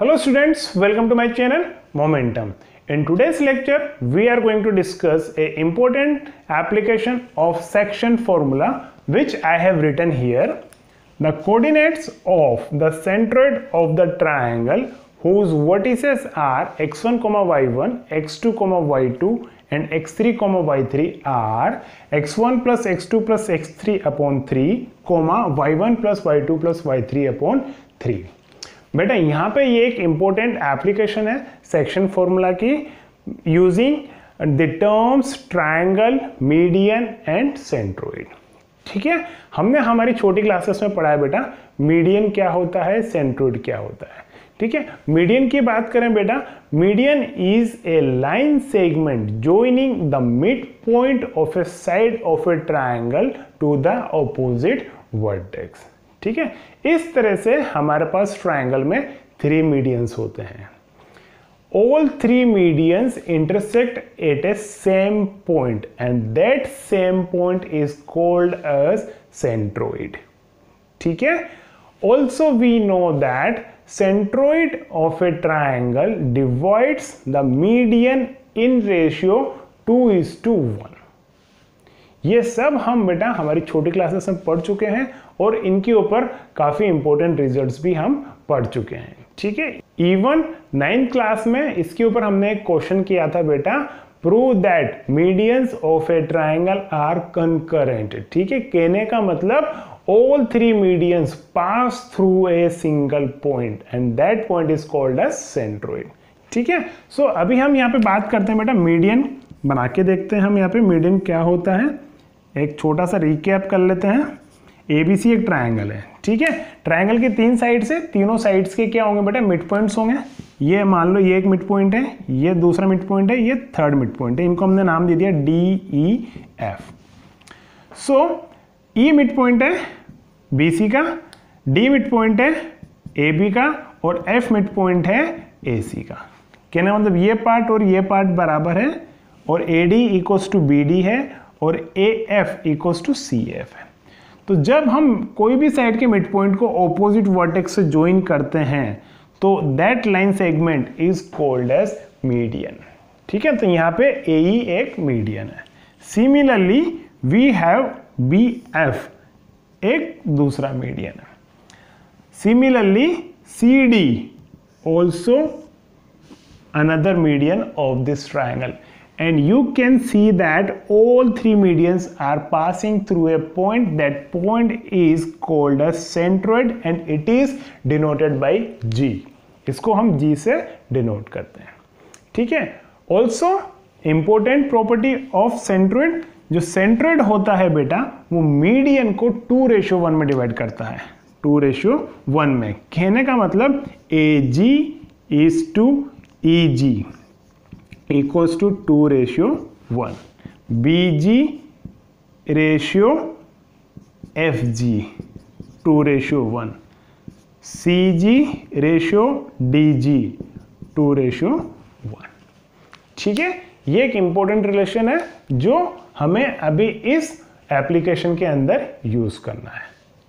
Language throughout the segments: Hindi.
Hello students, welcome to my channel Momentum. In today's lecture, we are going to discuss a important application of section formula which I have written here. The coordinates of the centroid of the triangle whose vertices are x1, y1, x2, y2 and x3, y3 are x1 plus x2 plus x3 upon 3, y1 plus y2 plus y3 upon 3. बेटा, यहाँ पे ये एक इम्पोर्टेंट एप्लीकेशन है सेक्शन फॉर्मूला की using the terms triangle median and centroid ठीक है? हमने हमारी छोटी क्लासेस में पढ़ा है बेटा मीडियन क्या होता है सेंट्रोइड क्या होता है। ठीक है? मीडियन की बात करें बेटा median is a line segment joining the mid point of a side of a triangle to the opposite vertex ठीक है? इस तरह से हमारे पास ट्राइंगल में थ्री मीडियंस होते हैं। All three medians intersect at a same point and that same point is called as centroid ठीक है? Also we know that centroid of a triangle divides the median in ratio two is to one ये सब हम बेटा हमारी छोटी क्लासेस में पढ़ चुके हैं और इनके ऊपर काफ़ी इंपॉर्टेंट रिजल्ट्स भी हम पढ़ चुके हैं। ठीक है? इवन नाइन्थ क्लास में इसके ऊपर हमने एक क्वेश्चन किया था बेटा prove that medians of a triangle are concurrent ठीक है? कहने का मतलब all three medians pass through a single point and that point is called as centroid ठीक है? सो अभी हम यहाँ पे बात करते हैं बेटा मीडियन बना के देखते हैं हम यहाँ पे मीडियन क्या होता है? एक छोटा सा रिकेप कर लेते हैं। ए बी सी एक ट्रायंगल है, ठीक है? ट्रायंगल के तीन साइड से तीनों साइड्स के क्या होंगे बेटा? मिड पॉइंट्स होंगे। ये मान लो ये एक मिड पॉइंट है, ये दूसरा मिड पॉइंट है, ये थर्ड मिड पॉइंट है। इनको हमने नाम दे दिया D E F so E mid point है बी सी का डी मिड पॉइंट है ए बी का और एफ़ मिड पॉइंट है ए सी का। कहना मतलब ये पार्ट और ये पार्ट बराबर है और A D equals to B D है और A F equals to C F है। तो जब हम कोई भी साइड के मिड पॉइंट को ऑपोजिट वर्टेक्स से ज्वाइन करते हैं तो that line segment is called as median ठीक है? तो यहाँ पे ए ई एक मीडियन है। Similarly we have B F एक दूसरा मीडियन है। Similarly C D also another median of this triangle and you can see that all three medians are passing through a point that point is called as centroid and it is denoted by G इसको हम G से denote करते हैं ठीक है also important property of centroid जो centroid होता है बेटा वो median को टू रेशियो वन में डिवाइड करता है टू रेशियो वन में कहने का मतलब A G is two E G equals to 2 ratio 1 bg ratio fg 2 ratio 1 cg ratio dg 2 ratio 1 ठीक है? ये एक इंपॉर्टेंट रिलेशन है जो हमें अभी इस एप्लीकेशन के अंदर यूज़ करना है।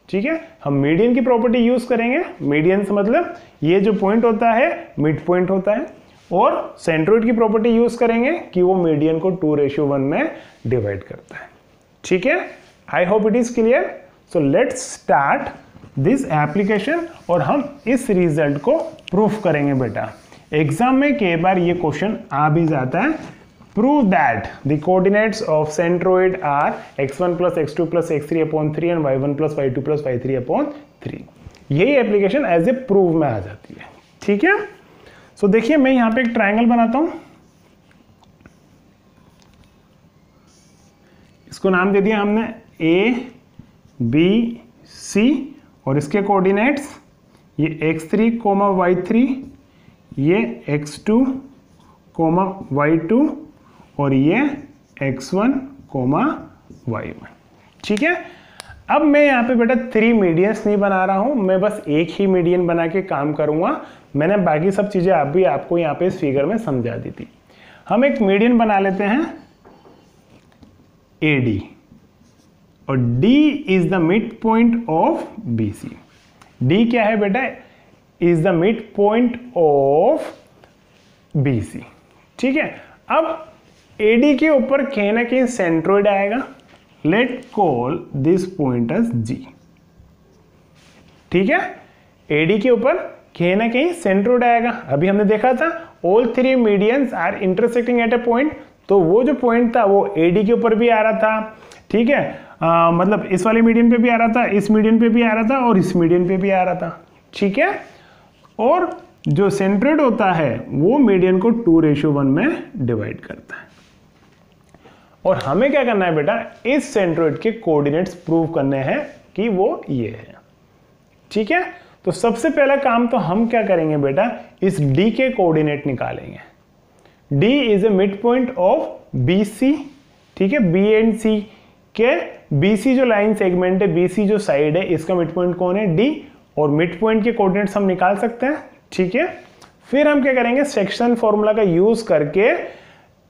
ठीक है? हम मीडियन की प्रॉपर्टी यूज़ करेंगे। मीडियन से मतलब ये जो पॉइंट होता है मिड पॉइंट होता है। और सेंट्रोइड की प्रॉपर्टी यूज़ करेंगे कि वो मीडियन को टू रेशियो वन में डिवाइड करता है। ठीक है? I hope it is clear so let's start this application और हम इस रिज़ल्ट को प्रूफ करेंगे बेटा। एग्ज़ाम में कई बार ये क्वेश्चन आ भी जाता है। Prove that the coordinates of centroid are x1 plus x2 plus x3 upon three and y1 plus y2 plus y3 upon three यही एप्लीकेशन एज ए प्रूव में आ जाती है। ठीक है? सो so, देखिए मैं यहाँ पे एक ट्रायंगल बनाता हूँ। इसको नाम दे दिया हमने ए बी सी और इसके कोऑर्डिनेट्स ये x3 three comma y three ये x2 to comma Y two और ये x1 one comma y one ठीक है? अब मैं यहाँ पे बेटा थ्री मीडियंस नहीं बना रहा हूँ, मैं बस एक ही मीडियन बना के काम करूँगा। मैंने बाकी सब चीज़ें आप भी आपको यहाँ पे इस फिगर में समझा दी थी। हम एक मीडियन बना लेते हैं ए डी और D is the mid point of B C D क्या है बेटा? Is the mid point of B C ठीक है? अब ए डी के ऊपर कहीं ना कहीं सेंट्रोइड आएगा। Let call this point as G ठीक है? एडी के ऊपर कहीं ना कहीं सेंट्रोइड आएगा। अभी हमने देखा था all three medians are intersecting at a point तो वो जो पॉइंट था वो एडी के ऊपर भी आ रहा था। ठीक है? आ, मतलब इस वाले मीडियम पे भी आ रहा था इस मीडियम पे भी आ रहा था और इस मीडियम पे भी आ रहा था। ठीक है? और जो सेंट्रोइड होता है वो मीडियन को टू रेशियो वन में डिवाइड करता है। और हमें क्या करना है बेटा? इस सेंट्रोइड के कोऑर्डिनेट्स प्रूव करने हैं कि वो ये है। ठीक है? तो सबसे पहला काम तो हम क्या करेंगे बेटा? इस डी के कोऑर्डिनेट निकालेंगे। D is a mid point of B C ठीक है? बी एंड सी के बी सी जो लाइन सेगमेंट है बी सी जो साइड है, इसका मिड पॉइंट कौन है? डी और मिड पॉइंट के कोऑर्डिनेट्स हम निकाल सकते हैं, ठीक है? फिर हम क्या करेंगे? सेक्शन फॉर्मूला का यूज़ करके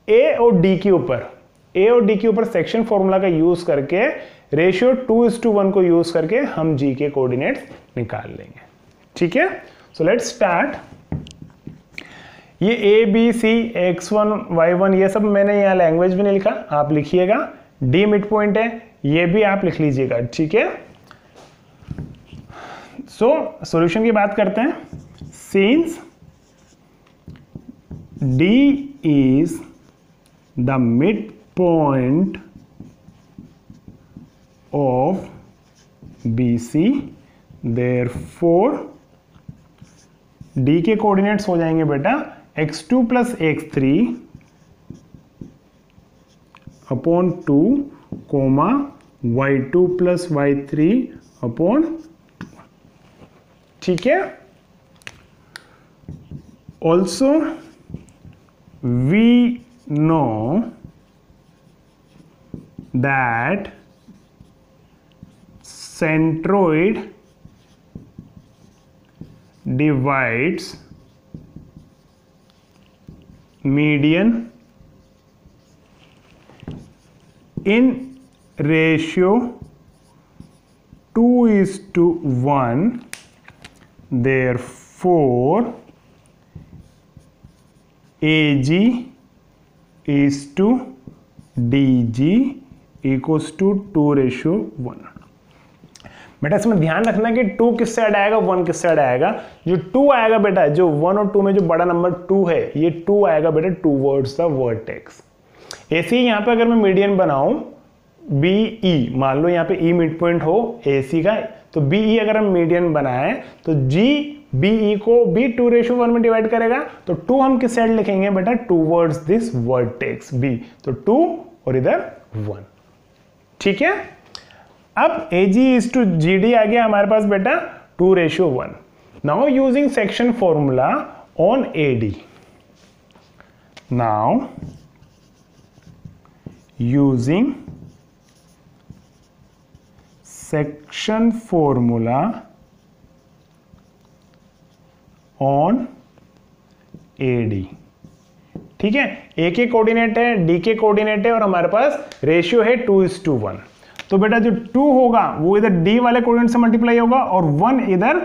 ए और डी के ऊपर ए और डी के ऊपर सेक्शन फॉर्मूला का यूज़ करके ratio two is to one को यूज़ करके हम जी के कोऑर्डिनेट्स निकाल लेंगे। ठीक है? सो लेट्स स्टार्ट ये A B C X one Y one ये सब मैंने यहाँ लैंग्वेज भी नहीं लिखा। आप लिखिएगा। डी मिड पॉइंट है। ये भी आप लिख लीजिएगा। ठीक है? सो सॉल्यूशन की बात करते हैं। Since D is the mid point of BC therefore, D के कोऑर्डिनेट्स हो जाएँगे बेटा x2 two plus X three upon two comma Y two plus Y three upon ठीक है? Also we know that centroid divides median in ratio 2 is to 1 therefore AG is to DG equals to 2 ratio 1 बेटा, इसमें ध्यान रखना कि टू किस साइड आएगा? वन किस साइड आएगा? जो टू आएगा बेटा, जो वन और टू में जो बड़ा नंबर टू है, ये टू आएगा बेटा टू वर्ड्स द वर्टेक्स ऐसे ही यहाँ पे अगर मैं मीडियन बनाऊँ बी ई मान लो यहाँ पे ई मिड पॉइंट हो ए सी का तो बी ई e अगर हम मीडियन बनाए तो जी बी ई को बी टू रेशो वन में डिवाइड करेगा तो टू हम किस साइड लिखेंगे बेटा? Towards this vertex B तो टू और इधर वन ठीक है? अब A G is two G D आ गया हमारे पास बेटा two ratio one now using section formula on A D now using section formula on A D ठीक है? ए के कोऑर्डिनेट है डी के कोऑर्डिनेट है और हमारे पास रेशियो है टू इज़ टू वन तो बेटा जो टू होगा, वो इधर डी वाले कोऑर्डिनेट से मल्टीप्लाई होगा और वन इधर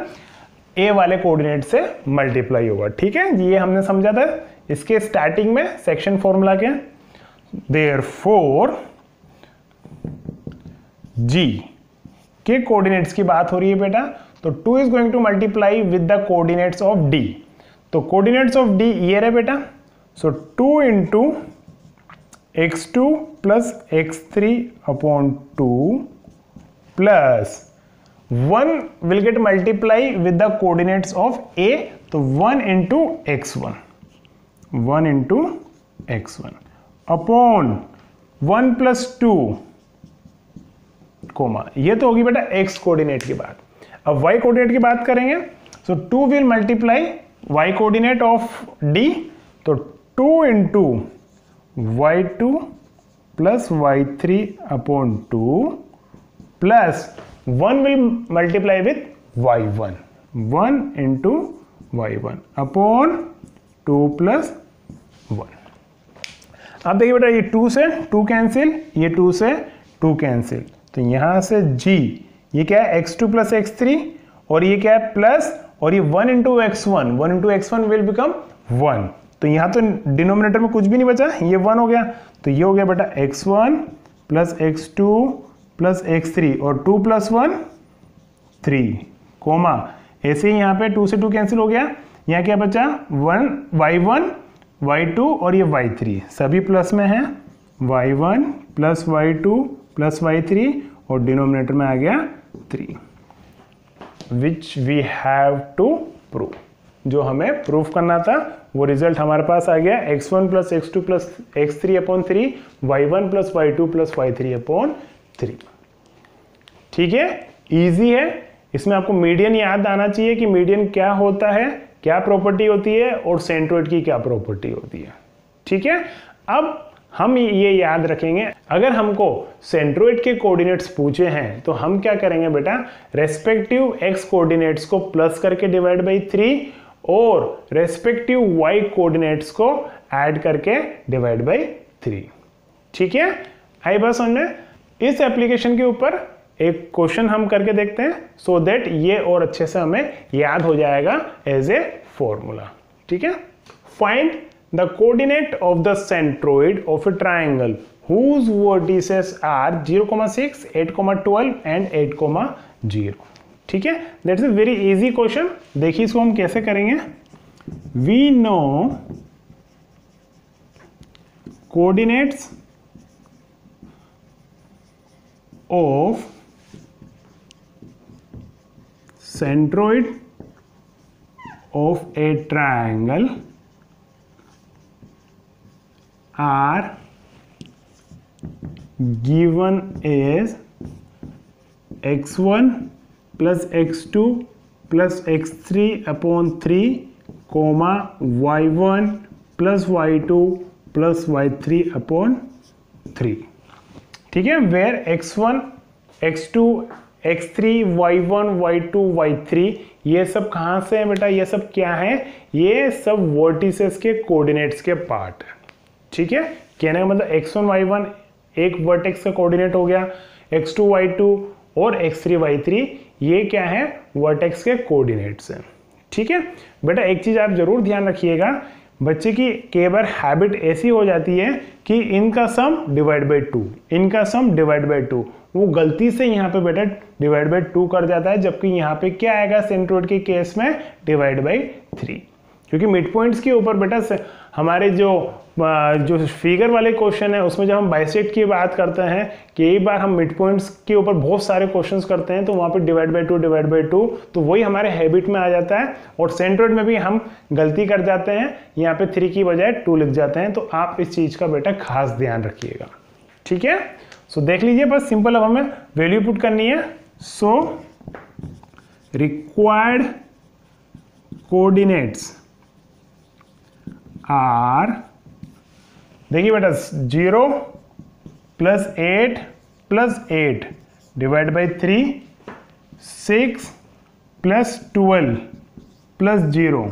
ए वाले कोऑर्डिनेट से मल्टीप्लाई होगा। ठीक है? ये हमने समझा था। इसके स्टार्टिंग में सेक्शन फॉर्मूला के देयर फोर जी के कोऑर्डिनेट्स की बात हो रही है बेटा। तो two is going to multiply with the coordinates of D तो कोऑर्डिनेट्स ऑफ़ डी ये रहे बेटा। So two into x2 plus x3 upon 2 plus 1 will get multiply with the coordinates of a तो 1 into x1 1 into x1 upon 1 plus 2 comma ये तो होगी बेटा x कोऑर्डिनेट की बात अब y कोऑर्डिनेट की बात करेंगे so two will multiply y coordinate of d तो 2 into Y two plus Y three upon two plus one will multiply with Y one. One into Y one upon two plus one. अब देखिए बेटा, ये टू से टू कैंसिल, ये टू से टू कैंसिल। तो यहाँ से g, ये क्या है? X two plus X three और ये क्या है? प्लस और ये one into X one one into X one will become one. तो यहाँ तो डिनोमिनेटर में कुछ भी नहीं बचा, ये वन हो गया। तो ये हो गया बेटा X one plus X two plus X three और two plus one three comma, ऐसे ही यहाँ पे टू से टू कैंसिल हो गया। यहाँ क्या बचा? One Y one Y two और ये वाई थ्री सभी प्लस में है। Y one plus Y two plus Y three और डिनोमिनेटर में आ गया three which we have to prove जो हमें प्रूफ करना था, वो रिज़ल्ट हमारे पास आ गया x1 one plus X two plus X three upon three Y one plus Y two plus Y three upon three ठीक है? इजी है। इसमें आपको मीडियन याद आना चाहिए कि मीडियन क्या होता है, क्या प्रॉपर्टी होती है और सेंट्रोइड की क्या प्रॉपर्टी होती है। ठीक है? अब हम ये याद रखेंगे। अगर हमको सेंट्रोइड के कोऑर्डिनेट्स पूछे हैं तो हम क्या करेंगे बेटा? रेस्पेक्टिव एक्स कोऑर्डिनेट्स को प्लस करके डिवाइड बाई थ्री और रेस्पेक्टिव वाई कोऑर्डिनेट्स को ऐड करके डिवाइड बाई थ्री ठीक है? आई बस में? इस एप्लीकेशन के ऊपर एक क्वेश्चन हम करके देखते हैं सो so देट ये और अच्छे से हमें याद हो जाएगा एज ए फॉर्मूला ठीक है? Find the coordinate of the centroid of a triangle whose vertices are 0,6, 8,12 and 8,0 ठीक है? That's a very easy question देखिए इसको हम कैसे करेंगे? We know coordinates of centroid of a triangle are given as x1 plus x2 plus x3 upon 3 comma y1 plus y2 plus y3 upon 3 ठीक है? Where x1 x2 x3 y1 y2 y3 ये सब कहाँ से है बेटा? ये सब क्या है? ये सब वर्टिसेस के कोऑर्डिनेट्स के पार्ट है। ठीक है? कहने का मतलब x1 y1 एक वर्टेक्स का कोऑर्डिनेट हो गया x2 y2 और x3 y3 ये क्या है? वर्टेक्स के कोऑर्डिनेट्स हैं। ठीक है? बेटा, एक चीज़ आप ज़रूर ध्यान रखिएगा। बच्चे की कई बार हैबिट ऐसी हो जाती है कि इनका सम डिवाइड बाई टू इनका सम डिवाइड बाई टू वो गलती से यहाँ पे बेटा डिवाइड बाई टू कर जाता है, जबकि यहाँ पे क्या आएगा? सेंट्रोड के केस में डिवाइड बाई थ्री क्योंकि मिड पॉइंट्स के ऊपर बेटा हमारे जो जो फिगर वाले क्वेश्चन है, उसमें जब हम बाइसेट की बात करते हैं कई बार हम मिड पॉइंट्स के ऊपर बहुत सारे क्वेश्चंस करते हैं तो वहाँ पे divide by two divide by two तो वही हमारे हैबिट में आ जाता है, और सेंट्रोइड में भी हम गलती कर जाते हैं, यहाँ पे थ्री की बजाय टू लिख जाते हैं तो आप इस चीज़ का बेटा खास ध्यान रखिएगा। ठीक है? सो देख लीजिए बस सिंपल अब हमें वैल्यू पुट करनी है। सो रिक्वायर्ड कोऑर्डिनेट्स आर देखिए बेटा zero plus eight plus eight divide by three six plus twelve plus zero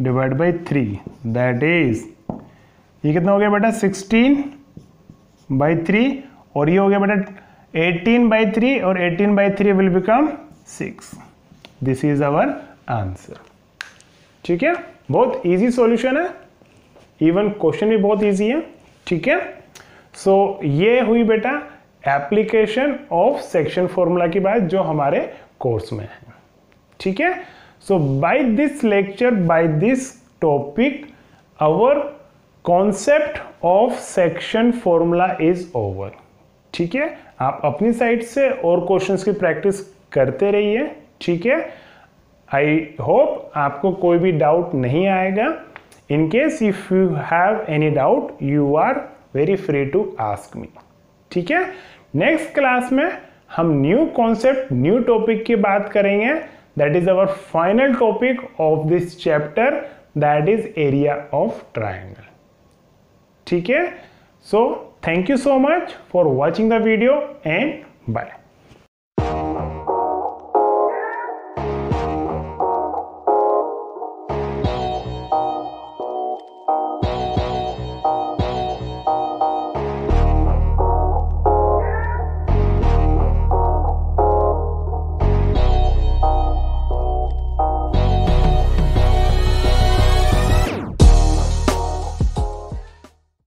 divide by three that is ये कितना हो गया बेटा? सिक्सटीन बाई थ्री और ये हो गया बेटा 18 बाई थ्री और 18 by three will become six this is our answer ठीक है? बहुत इजी सॉल्यूशन है। इवन क्वेश्चन भी बहुत इजी है ठीक है? सो so, ये हुई बेटा एप्लीकेशन ऑफ़ सेक्शन फॉर्मूला की बात जो हमारे कोर्स में है ठीक है? So by this lecture by this topic our concept of section formula is over ठीक है? आप अपनी साइड से और क्वेश्चंस की प्रैक्टिस करते रहिए ठीक है? आई होप आपको कोई भी डाउट नहीं आएगा। In case if you have any doubt you are very free to ask me ठीक है? नेक्स्ट क्लास में हम न्यू कॉन्सेप्ट न्यू टॉपिक की बात करेंगे. That is our final topic of this chapter that is area of triangle ठीक है? So Thank you so much for watching the video and bye.